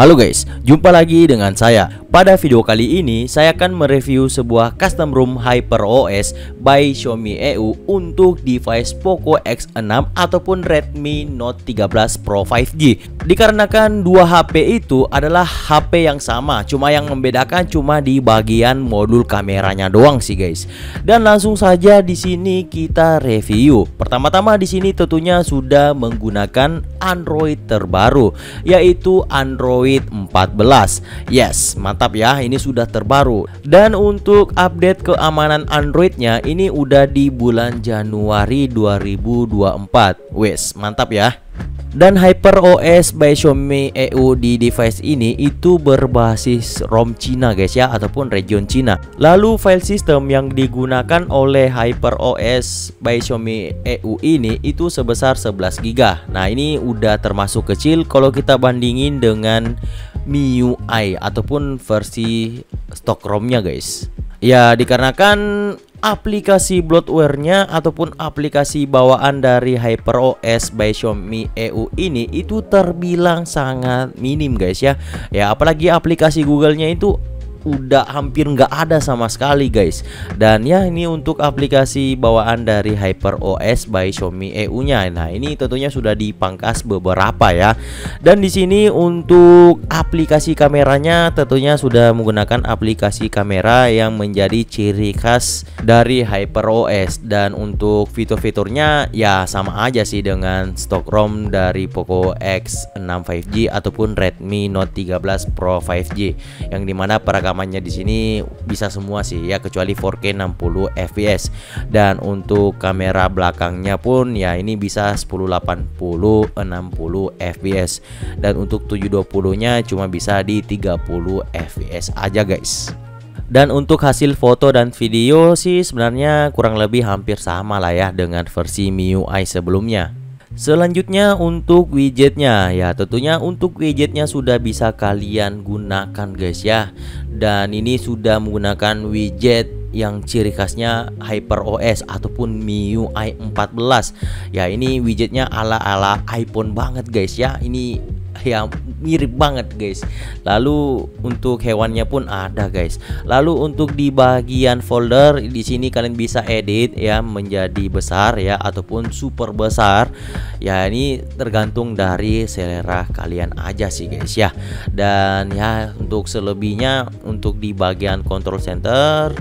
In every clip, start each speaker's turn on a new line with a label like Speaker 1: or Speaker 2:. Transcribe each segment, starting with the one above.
Speaker 1: Halo guys, jumpa lagi dengan saya. Pada video kali ini, saya akan mereview sebuah custom ROM HyperOS by Xiaomi EU untuk device Poco X6 ataupun Redmi Note 13 Pro 5G. Dikarenakan dua HP itu adalah HP yang sama, cuma yang membedakan cuma di bagian modul kameranya doang sih guys. Dan langsung saja di sini kita review. Pertama-tama di sini tentunya sudah menggunakan Android terbaru, yaitu Android Android 14 Yes, mantap ya, ini sudah terbaru. Dan untuk update keamanan Androidnya Ini udah di bulan Januari 2024 Wes, mantap ya dan HyperOS by Xiaomi EU di device ini itu berbasis ROM Cina guys ya ataupun region Cina. Lalu file system yang digunakan oleh HyperOS by Xiaomi EU ini itu sebesar 11 GB. Nah, ini udah termasuk kecil kalau kita bandingin dengan MIUI ataupun versi stock ROM-nya guys. Ya, dikarenakan aplikasi bloatware-nya ataupun aplikasi bawaan dari HyperOS by Xiaomi EU ini itu terbilang sangat minim guys ya. Ya apalagi aplikasi Google-nya itu udah hampir nggak ada sama sekali guys. Dan ya ini untuk aplikasi bawaan dari Hyper OS by Xiaomi EU nya nah ini tentunya sudah dipangkas beberapa ya. Dan di sini untuk aplikasi kameranya tentunya sudah menggunakan aplikasi kamera yang menjadi ciri khas dari Hyper OS dan untuk fitur-fiturnya ya sama aja sih dengan stock ROM dari Poco X6 5G ataupun Redmi Note 13 Pro 5G yang di mana peragam rekamannya di sini bisa semua sih ya kecuali 4K 60 fps dan untuk kamera belakangnya pun ya ini bisa 1080 60 fps dan untuk 720 nya cuma bisa di 30 fps aja guys. Dan untuk hasil foto dan video sih sebenarnya kurang lebih hampir sama lah ya dengan versi MIUI sebelumnya Selanjutnya untuk widgetnya. Ya tentunya untuk widgetnya sudah bisa kalian gunakan guys ya. Dan ini sudah menggunakan widget yang ciri khasnya HyperOS ataupun MIUI 14 Ya ini widgetnya ala-ala iPhone banget guys ya. Ini ya mirip banget guys. Lalu untuk hewannya pun ada guys. Lalu untuk di bagian folder di sini kalian bisa edit ya menjadi besar ya ataupun super besar. Ya ini tergantung dari selera kalian aja sih guys ya. Dan ya untuk selebihnya untuk di bagian control center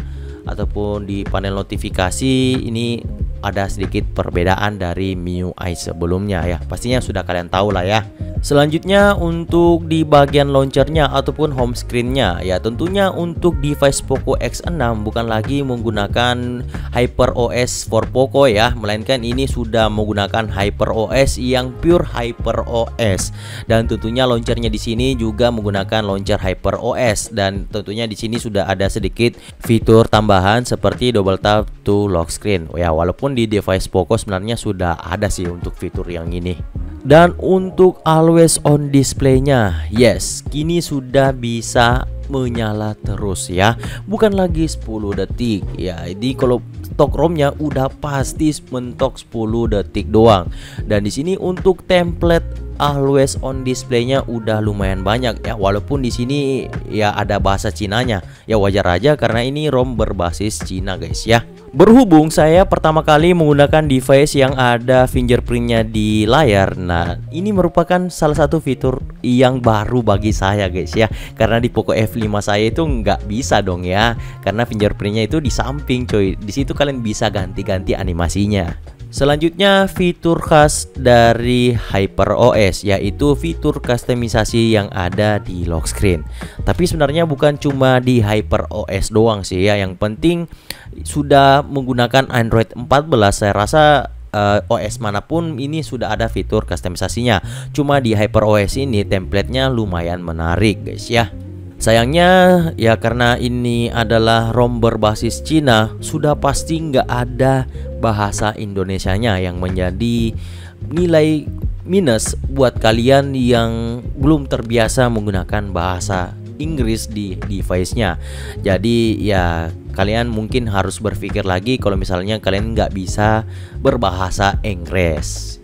Speaker 1: ataupun di panel notifikasi ini ada sedikit perbedaan dari MIUI sebelumnya ya. Pastinya sudah kalian tahu lah ya. Selanjutnya untuk di bagian launchernya ataupun home screennya ya tentunya untuk device Poco X6 bukan lagi menggunakan HyperOS for Poco ya melainkan ini sudah menggunakan HyperOS yang pure HyperOS. Dan tentunya launchernya di sini juga menggunakan launcher HyperOS. Dan tentunya di sini sudah ada sedikit fitur tambahan seperti double tap to lock screen. Ya walaupun di device Poco sebenarnya sudah ada sih untuk fitur yang ini. Dan untuk always on displaynya Yes, kini sudah bisa menyala terus ya. Bukan lagi 10 detik ya. Jadi kalau stok ROM-nya udah pasti mentok 10 detik doang. Dan di sini untuk template always on displaynya udah lumayan banyak. Ya walaupun di sini ya ada bahasa Cinanya. Ya wajar aja karena ini ROM berbasis Cina guys ya. Berhubung saya pertama kali menggunakan device yang ada fingerprintnya di layar Nah ini merupakan salah satu fitur yang baru bagi saya guys ya. Karena di Poco F5 saya itu nggak bisa dong ya. Karena fingerprintnya itu di samping coy. Di situ kalian bisa ganti-ganti animasinya Selanjutnya fitur khas dari HyperOS yaitu fitur kustomisasi yang ada di lock screen. Tapi sebenarnya bukan cuma di HyperOS doang sih ya. Yang penting sudah menggunakan Android 14 saya rasa uh, eh, OS mana pun ini sudah ada fitur kustomisasinya. Cuma di HyperOS ini template-nya lumayan menarik guys ya. Sayangnya ya karena ini adalah ROM berbasis Cina Sudah pasti nggak ada bahasa Indonesianya yang menjadi nilai minus buat kalian yang belum terbiasa menggunakan bahasa Inggris di device-nya. Jadi ya kalian mungkin harus berpikir lagi kalau misalnya kalian nggak bisa berbahasa Inggris.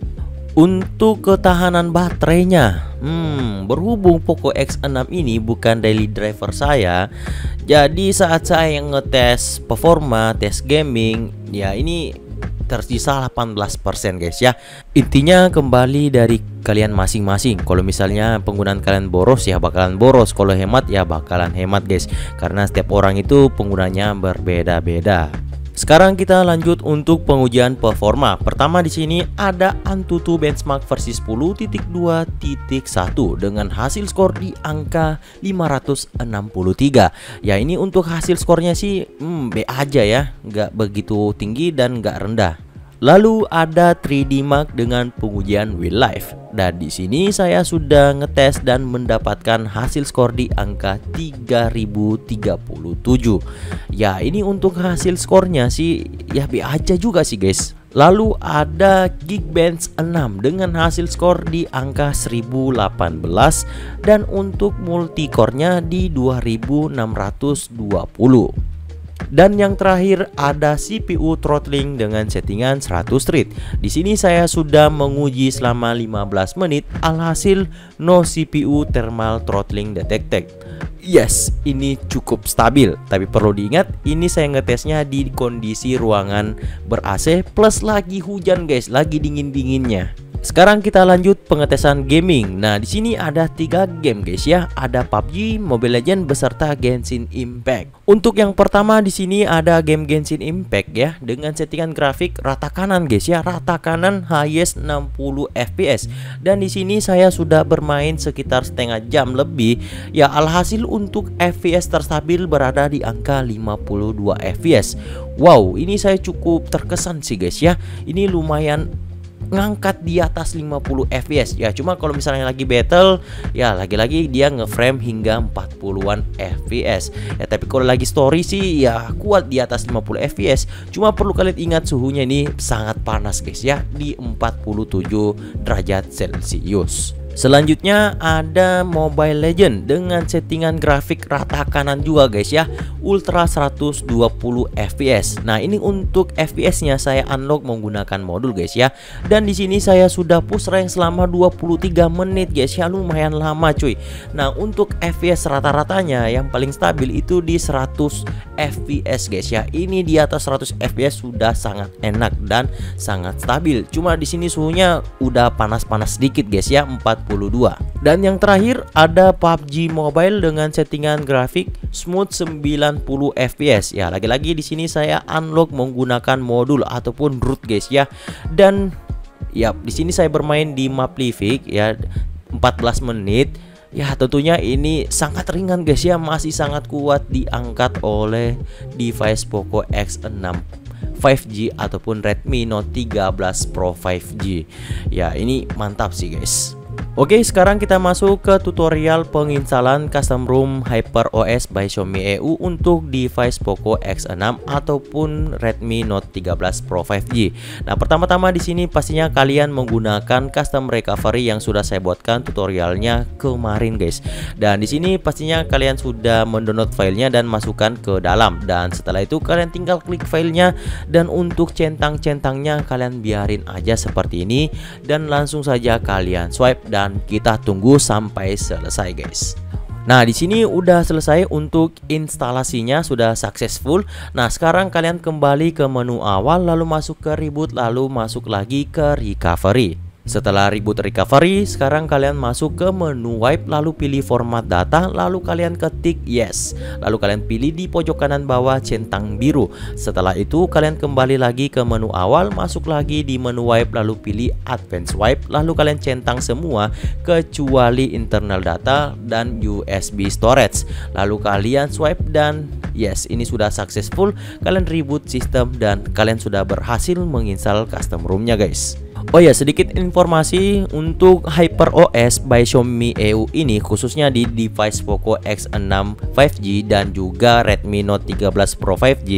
Speaker 1: Untuk ketahanan baterainya, hmm, berhubung Poco X6 ini bukan daily driver saya, jadi saat saya ngetes performa, tes gaming, ya ini tersisa 18% guys ya. Intinya kembali dari kalian masing-masing. Kalau misalnya penggunaan kalian boros ya bakalan boros, kalau hemat ya bakalan hemat guys. Karena setiap orang itu penggunanya berbeda-beda. Sekarang kita lanjut untuk pengujian performa. Pertama di sini ada Antutu benchmark versi 10.2.1 dengan hasil skor di angka 563. Ya ini untuk hasil skornya sih hmm, B aja ya, nggak begitu tinggi dan nggak rendah. Lalu ada 3D Mark dengan pengujian real life. Dan di sini saya sudah ngetes dan mendapatkan hasil skor di angka 3037. Ya, ini untuk hasil skornya sih ya B aja juga sih, guys. Lalu ada Geekbench 6 dengan hasil skor di angka 1018 dan untuk multicore-nya di 2620. Dan yang terakhir ada CPU throttling dengan settingan 100 Street. Di sini saya sudah menguji selama 15 menit alhasil no CPU thermal throttling detected. Yes, ini cukup stabil, tapi perlu diingat ini saya ngetesnya di kondisi ruangan ber-AC plus lagi hujan guys, lagi dingin-dinginnya. Sekarang kita lanjut pengetesan gaming. Nah, di sini ada tiga game guys ya. Ada PUBG, Mobile Legend beserta Genshin Impact. Untuk yang pertama di sini ada game Genshin Impact ya dengan settingan grafik rata kanan guys ya, rata kanan highest 60 FPS. Dan di sini saya sudah bermain sekitar setengah jam lebih. Ya alhasil untuk FPS terstabil berada di angka 52 FPS. Wow, ini saya cukup terkesan sih guys ya. Ini lumayan ngangkat di atas 50 fps ya cuma kalau misalnya lagi battle ya lagi-lagi dia ngeframe hingga 40-an fps ya tapi kalau lagi story sih ya kuat di atas 50 fps cuma perlu kalian ingat suhunya ini sangat panas guys ya di 47 derajat celcius Selanjutnya ada Mobile Legend dengan settingan grafik rata kanan juga guys ya. Ultra 120 fps Nah ini untuk fps-nya saya unlock menggunakan modul guys ya. Dan di sini saya sudah push rank selama 23 menit guys ya. Lumayan lama cuy. Nah untuk fps rata-ratanya yang paling stabil itu di 100 fps guys ya. Ini di atas 100 fps sudah sangat enak dan sangat stabil. Cuma di sini suhunya udah panas-panas sedikit guys ya 4 dan yang terakhir ada PUBG Mobile dengan settingan grafik smooth 90 fps. Ya, lagi-lagi di sini saya unlock menggunakan modul ataupun root guys ya. Dan ya di sini saya bermain di map Livik ya 14 menit. Ya tentunya ini sangat ringan guys ya Masih sangat kuat diangkat oleh device Poco X6 5G ataupun Redmi Note 13 Pro 5G Ya ini mantap sih guys Oke, sekarang kita masuk ke tutorial penginstalan custom ROM Hyper OS by Xiaomi EU untuk device Poco X6 ataupun Redmi Note 13 Pro 5G. Nah, pertama-tama di sini pastinya kalian menggunakan custom recovery yang sudah saya buatkan tutorialnya kemarin, guys. Dan di sini pastinya kalian sudah mendownload filenya dan masukkan ke dalam. Dan setelah itu kalian tinggal klik filenya dan untuk centang-centangnya kalian biarin aja seperti ini dan langsung saja kalian swipe dan dan kita tunggu sampai selesai guys. Nah, di sini udah selesai untuk instalasinya sudah successful. Nah, sekarang kalian kembali ke menu awal lalu masuk ke reboot lalu masuk lagi ke recovery. Setelah reboot recovery, sekarang kalian masuk ke menu wipe lalu pilih format data lalu kalian ketik yes. Lalu kalian pilih di pojok kanan bawah centang biru. Setelah itu kalian kembali lagi ke menu awal, masuk lagi di menu wipe lalu pilih advance wipe lalu kalian centang semua kecuali internal data dan USB storage. Lalu kalian swipe dan yes, ini sudah successful. Kalian reboot sistem dan kalian sudah berhasil menginstal custom roomnya guys. Oh ya, sedikit informasi untuk HyperOS by Xiaomi EU ini khususnya di device Poco X6 5G dan juga Redmi Note 13 Pro 5G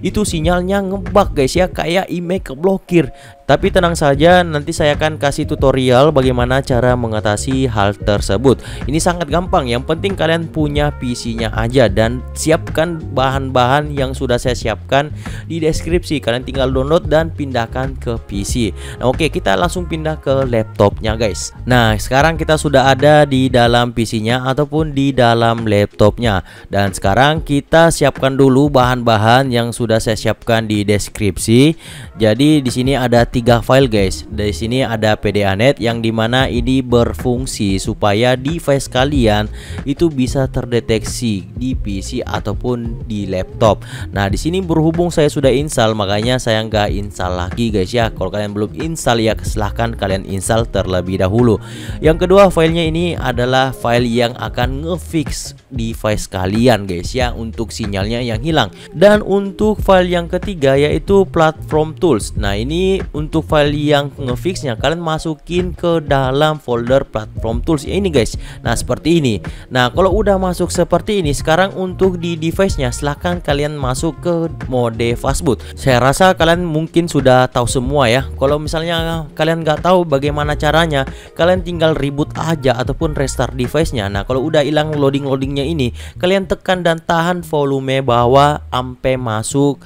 Speaker 1: itu sinyalnya ngebug guys ya kayak image keblokir Tapi tenang saja, nanti saya akan kasih tutorial bagaimana cara mengatasi hal tersebut. Ini sangat gampang, yang penting kalian punya PC-nya aja dan siapkan bahan-bahan yang sudah saya siapkan di deskripsi. Kalian tinggal download dan pindahkan ke PC. Nah, oke, kita langsung pindah ke laptopnya, guys. Nah, sekarang kita sudah ada di dalam PC-nya ataupun di dalam laptopnya. Dan sekarang kita siapkan dulu bahan-bahan yang sudah saya siapkan di deskripsi. Jadi di sini ada tiga file, guys. Di sini ada PDANet yang di mana ini berfungsi supaya device kalian itu bisa terdeteksi di PC ataupun di laptop. Nah, di sini berhubung saya sudah install, makanya saya nggak install lagi, guys ya. Kalau kalian belum install ya silahkan kalian install terlebih dahulu. Yang kedua, filenya ini adalah file yang akan ngefix device kalian, guys ya, untuk sinyalnya yang hilang. Dan untuk file yang ketiga yaitu platform tools. Nah, ini file yang ngefixnya kalian masukin ke dalam folder platform tools ini, guys. Nah, seperti ini. Nah, kalau udah masuk seperti ini, sekarang untuk di device-nya silahkan kalian masuk ke mode fastboot. Saya rasa kalian mungkin sudah tahu semua ya. Kalau misalnya kalian nggak tahu bagaimana caranya, kalian tinggal reboot aja ataupun restart device-nya. Nah, kalau udah hilang loading-loadingnya ini, kalian tekan dan tahan volume bawah sampai masuk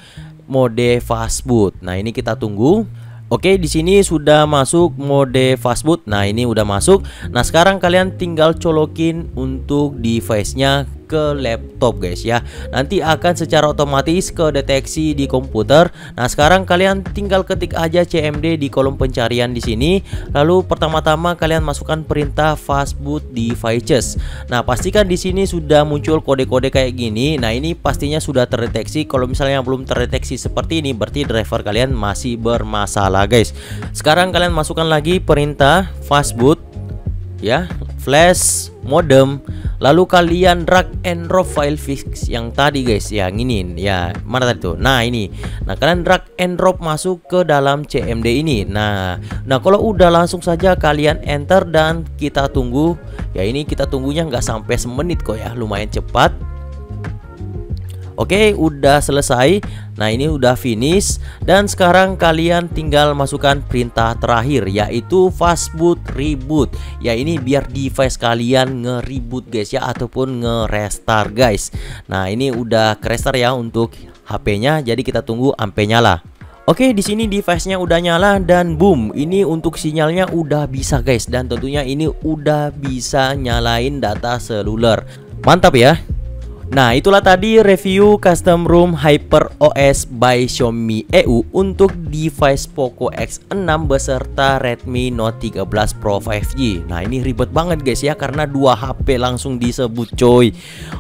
Speaker 1: mode fastboot. Nah, ini kita tunggu. Oke, di sini sudah masuk mode fastboot. Nah, ini udah masuk. Nah, sekarang kalian tinggal colokin untuk device-nya ke laptop guys ya. Nanti akan secara otomatis ke deteksi di komputer. Nah sekarang kalian tinggal ketik aja CMD di kolom pencarian di sini. Lalu pertama-tama kalian masukkan perintah fastboot devices. Nah pastikan di sini sudah muncul kode-kode kayak gini. Nah ini pastinya sudah terdeteksi. Kalau misalnya belum terdeteksi seperti ini berarti driver kalian masih bermasalah guys. Sekarang kalian masukkan lagi perintah fastboot ya. Flash modem lalu kalian drag and drop file fix yang tadi guys. Yang ini. Ya mana tadi tuh? Nah ini. Nah kalian drag and drop masuk ke dalam CMD ini. Nah nah kalau udah langsung saja kalian enter dan kita tunggu. Ya ini kita tunggunya nggak sampai semenit kok ya. Lumayan cepat Oke, udah selesai. Nah, ini udah finish dan sekarang kalian tinggal masukkan perintah terakhir yaitu fastboot reboot. Ya, ini biar device kalian nge-reboot guys ya ataupun nge-restart guys. Nah, ini udah restart ya untuk HP-nya. Jadi kita tunggu sampai nyala. Oke, di sini device-nya udah nyala dan boom, ini untuk sinyalnya udah bisa guys dan tentunya ini udah bisa nyalain data seluler. Mantap ya. Nah itulah tadi review custom room Hyper OS by Xiaomi EU untuk device Poco X6 beserta Redmi Note 13 Pro 5G Nah ini ribet banget guys ya karena dua HP langsung disebut coy.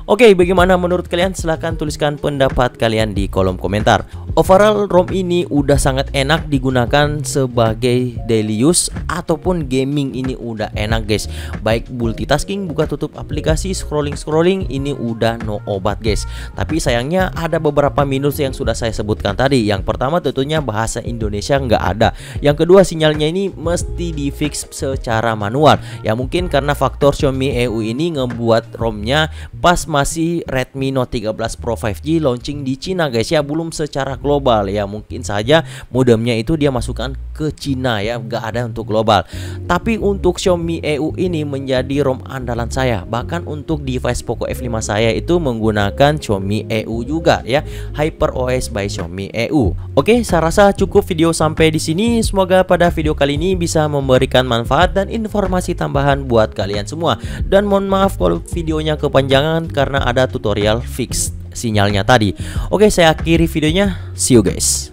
Speaker 1: Oke bagaimana menurut kalian? Silahkan tuliskan pendapat kalian di kolom komentar. Overall ROM ini udah sangat enak digunakan sebagai daily use ataupun gaming ini udah enak guys. Baik multitasking buka tutup aplikasi scrolling-scrolling ini udah no obat guys. Tapi sayangnya ada beberapa minus yang sudah saya sebutkan tadi. Yang pertama tentunya bahasa Indonesia nggak ada. Yang kedua sinyalnya ini mesti di fix secara manual. Ya mungkin karena faktor Xiaomi EU ini ngebuat ROM-nya pas masih Redmi Note 13 Pro 5G launching di Cina guys. Ya Belum secara global. Ya mungkin saja modemnya itu dia masukkan ke Cina ya. Nggak ada untuk global. Tapi untuk Xiaomi EU ini menjadi ROM andalan saya. Bahkan untuk device Poco F5 saya itu menggunakan Xiaomi EU juga ya Hyper OS by Xiaomi EU oke saya rasa cukup video sampai di sini semoga pada video kali ini bisa memberikan manfaat dan informasi tambahan buat kalian semua dan mohon maaf kalau videonya kepanjangan karena ada tutorial fix sinyalnya tadi. Oke, saya akhiri videonya. See you guys.